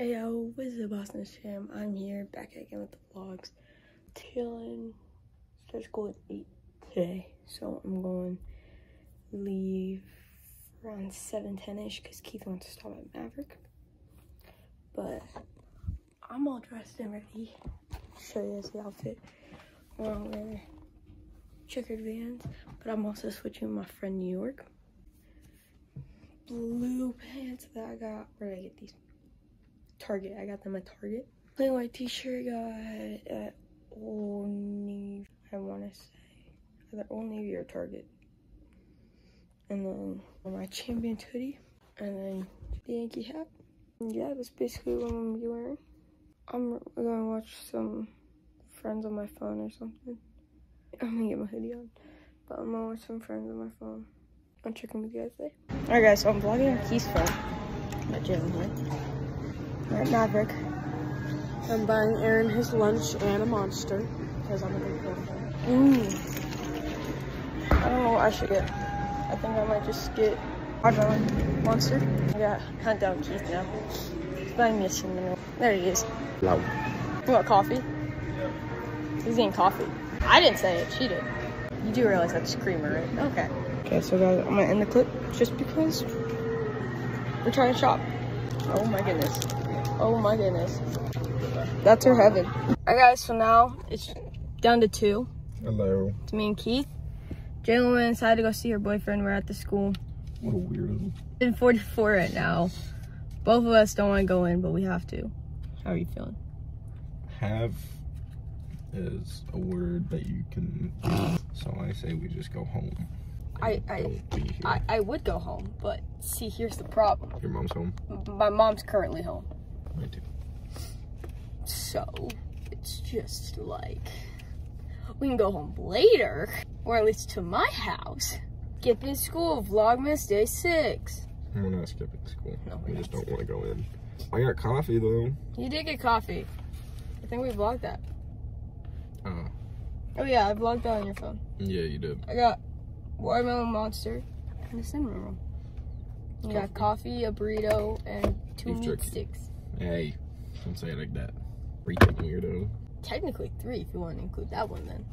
Hey yo, what is it, Boston Sham? I'm here back again with the vlogs. Chilling. Start school at 8 today. So I'm going leave around 7 10 ish because Keith wants to stop at Maverik. But I'm all dressed and ready. Show you guys the outfit. I'm wearing checkered vans, but I'm also switching my friend New York. Blue pants that I got. Where did I get these? Target. I got them at Target. Plain white t-shirt got at Old Navy. I want to say either Old Navy or Target. And then my champion hoodie. And then the Yankee hat. And yeah, that's basically what I'm gonna be wearing. I'm gonna watch some Friends on my phone or something. I'm gonna get my hoodie on. But I'm gonna watch some Friends on my phone. I'm checking with you guys later. Alright guys, so I'm vlogging on Keith's phone. Not Jalen here. We're at Maverik. I'm buying Aaron his lunch and a monster because I'm a big fan. Mmm. I don't know what I should get. I think I might just get watermelon monster. I got hunt down Keith now. He's buying me a cinnamon. There he is. Loud. You want coffee? He's eating coffee. I didn't say it, she did. You do realize that's creamer, right? Okay. Okay, so guys, I'm gonna end the clip just because we're trying to shop. Oh my goodness. Oh my goodness. That's her heaven. Alright guys, so now it's down to two. Hello. It's me and Keith. Jalen went inside to go see her boyfriend. We're at the school. What a weirdo. In 44 right now. Both of us don't want to go in, but we have to. How are you feeling? Have is a word that you can use. So I say we just go home. I I, Don't be here. I I would go home, but see, here's the problem. Your mom's home. My mom's currently home. Me too. So it's just like we can go home later, or at least to my house. Get to school, Vlogmas Day 6. We're not skipping school. No, we just don't want to go in. I got coffee though. You did get coffee. I think we vlogged that. Uh, Oh yeah, I vlogged that on your phone. yeah, you did. I got watermelon monster and a cinnamon roll. You got coffee, a burrito, and two Beef meat jerky. sticks. Hey, don't say it like that. Freaking weirdo. Technically three if you want to include that one then.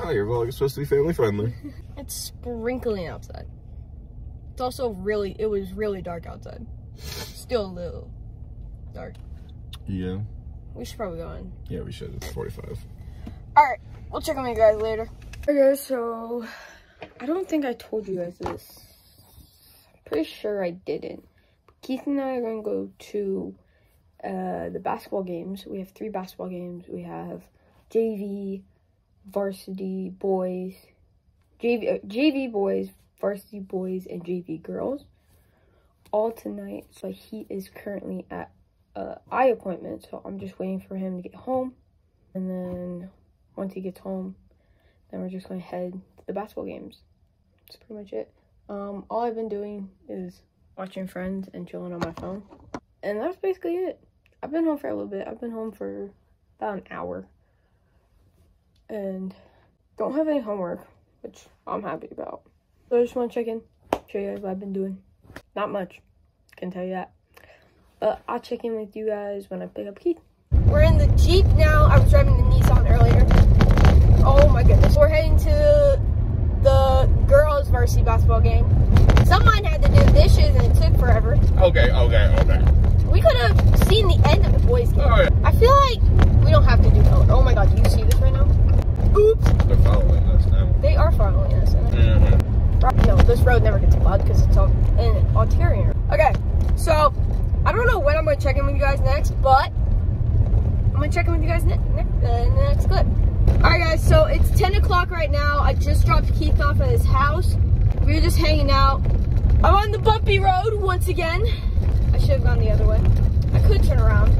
Oh, your vlog is supposed to be family friendly. It's sprinkling outside. It's also really, it was really dark outside. Still a little dark. yeah. We should probably go in. Yeah, we should. It's 45. Alright, we'll check on you guys later. Okay, so I don't think I told you guys this. Pretty sure I didn't. Keith and I are gonna go to uh, the basketball games. We have three basketball games. We have JV, varsity boys, JV, uh, JV boys, varsity boys, and JV girls. All tonight. So he is currently at uh, eye appointment. So I'm just waiting for him to get home. And then once he gets home, then we're just going to head to the basketball games. That's pretty much it. Um, all I've been doing is watching Friends and chilling on my phone. And that's basically it. I've been home for a little bit. I've been home for about an hour. And don't have any homework, which I'm happy about. So I just want to check in, show you guys what I've been doing. Not much, can tell you that. But I'll check in with you guys when I pick up Keith. We're in the Jeep now. I was driving the Nissan earlier. Oh my goodness. We're heading to the girls' varsity basketball game. Someone had to do dishes and it took forever. Okay, okay, okay. We could have seen the end of the boys' game. Alright. I feel like we don't have to do color. Oh my god, do you see this right now? Oops. They're following us now. They are following us. Mm-hmm. No, this road never gets plowed because it's on in Ontario. Okay, so I don't know when I'm going to check in with you guys next, but I'm going to check in with you guys ne ne uh, in the next clip. Alright guys, so it's 10 o'clock right now. I just dropped Keith off at his house. We were just hanging out. I'm on the bumpy road once again. I should have gone the other way. I could turn around.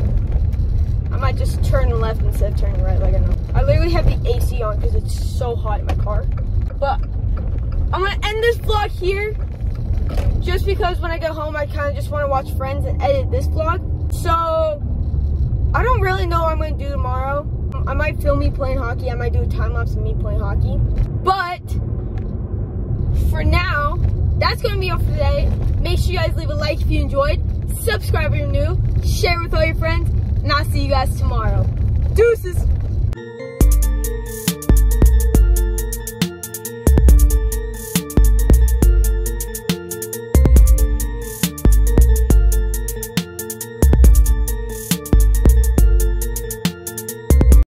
I might just turn left instead of turning right like I know. I literally have the AC on because it's so hot in my car. But I'm gonna end this vlog here just because when I get home I kind of just want to watch Friends and edit this vlog. So I don't really know what I'm gonna do tomorrow. Might film me playing hockey. I might do a time lapse of me playing hockey. But for now, that's gonna be all for today. Make sure you guys leave a like if you enjoyed. Subscribe if you're new. share with all your friends, and I'll see you guys tomorrow. Deuces!